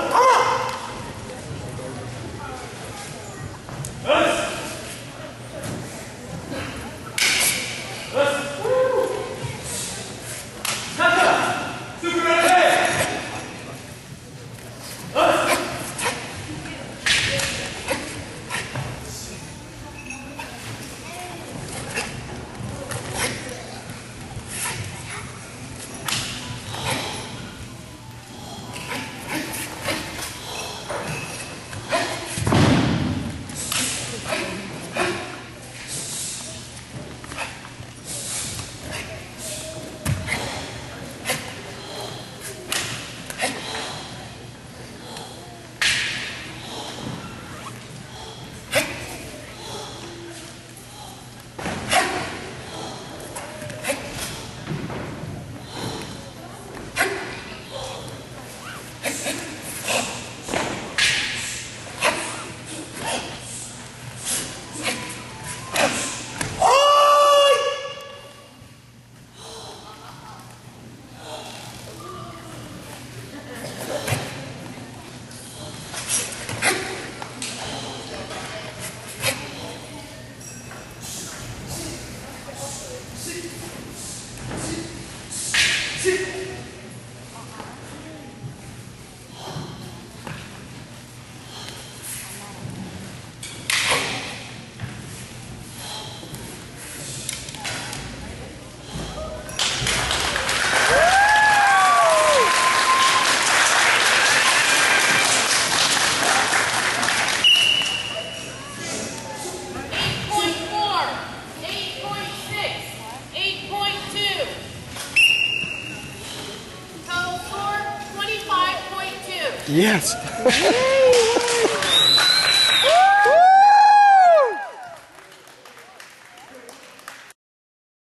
Oh, Yes.